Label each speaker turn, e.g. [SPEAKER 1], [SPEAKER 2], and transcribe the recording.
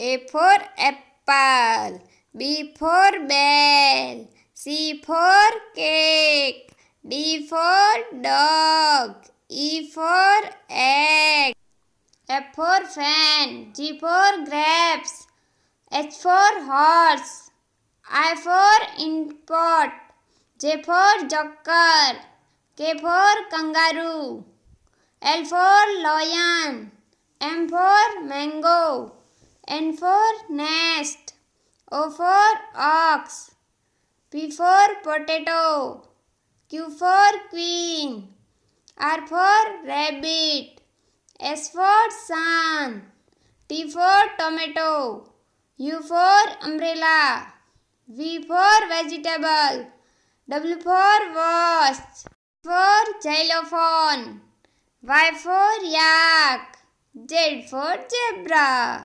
[SPEAKER 1] A for apple. B for bell. C for cake. D for dog. E for egg. F for fan. G for grapes. H for horse. I for import. J for joker. K for kangaroo. L for lion. M for mango. N for nest. O for ox. P for potato. Q for queen. R for rabbit. S for sun. T for tomato. U for umbrella. V for vegetable. W for watch. for xylophone. Y for yak. Z for zebra.